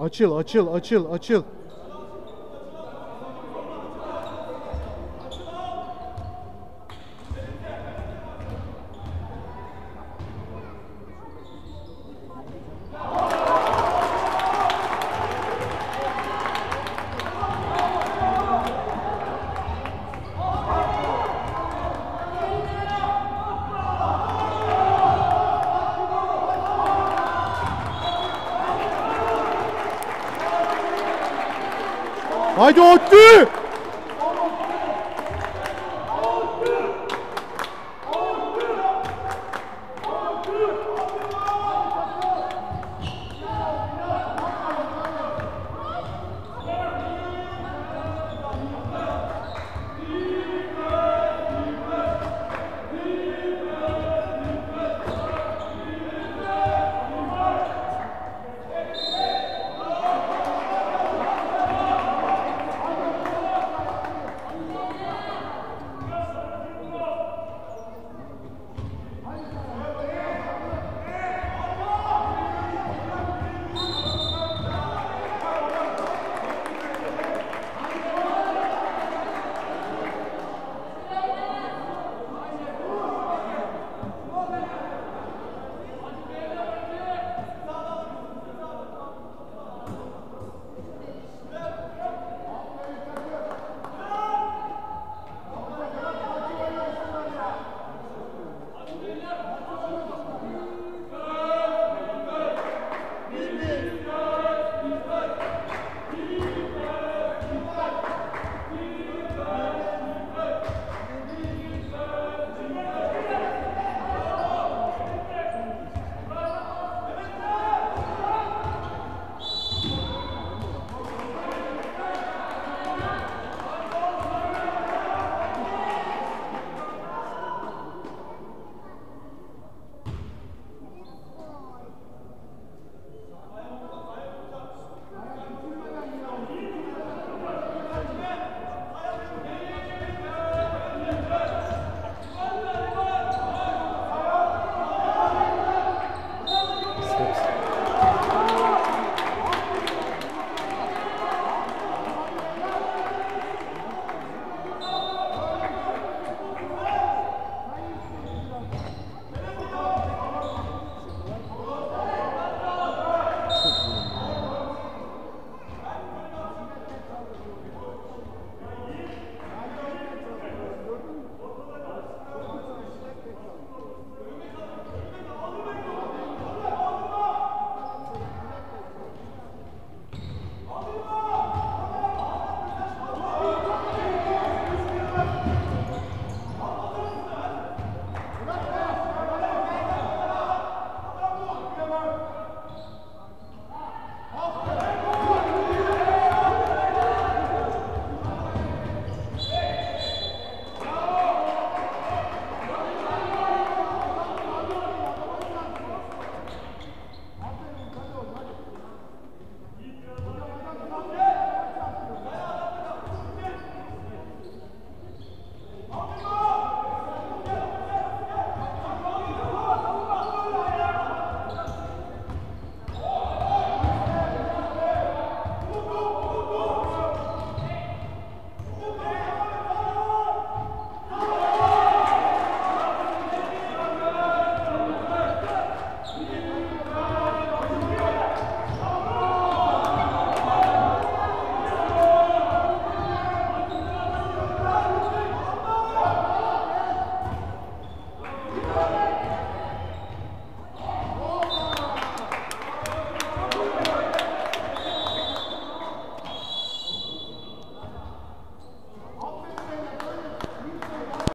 Açıl açıl açıl açıl. はい、どっち